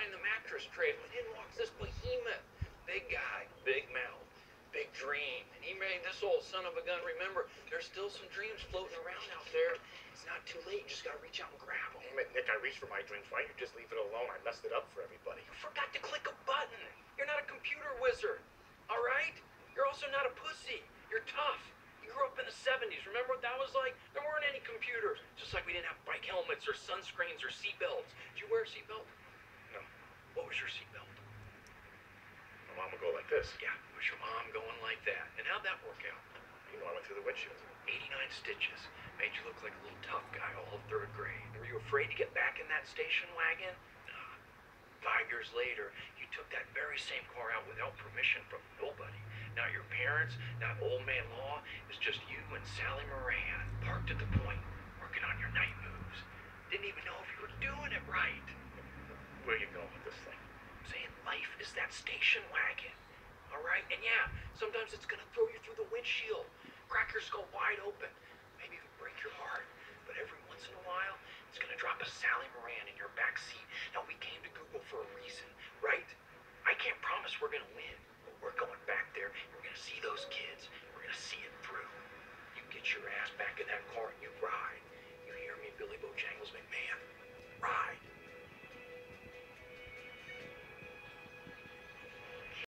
behind the mattress trailer, and in walks this behemoth. Big guy, big mouth, big dream. And he made this old son of a gun remember there's still some dreams floating around out there. It's not too late, you just gotta reach out and grab them. Damn it, Nick, I reached for my dreams. Why don't you just leave it alone? I messed it up for everybody. You forgot to click a button. You're not a computer wizard, all right? You're also not a pussy. You're tough. You grew up in the 70s. Remember what that was like? There weren't any computers. Just like we didn't have bike helmets or sunscreens or seatbelts. Did you wear a seatbelt? What was your seatbelt? My mom would go like this. Yeah, it was your mom going like that. And how'd that work out? You know, I went through the windshield. 89 stitches. Made you look like a little tough guy all of third grade. Were you afraid to get back in that station wagon? Nah. Five years later, you took that very same car out without permission from nobody. Not your parents, not old man Law. It's just you and Sally Moran parked at the point, working on your night moves. Didn't even know if you were doing it right. Where are you going with this thing? I'm saying life is that station wagon. All right? And yeah, sometimes it's gonna throw you through the windshield. Crackers go wide open. Maybe even break your heart. But every once in a while, it's gonna drop a Sally Moran in your back seat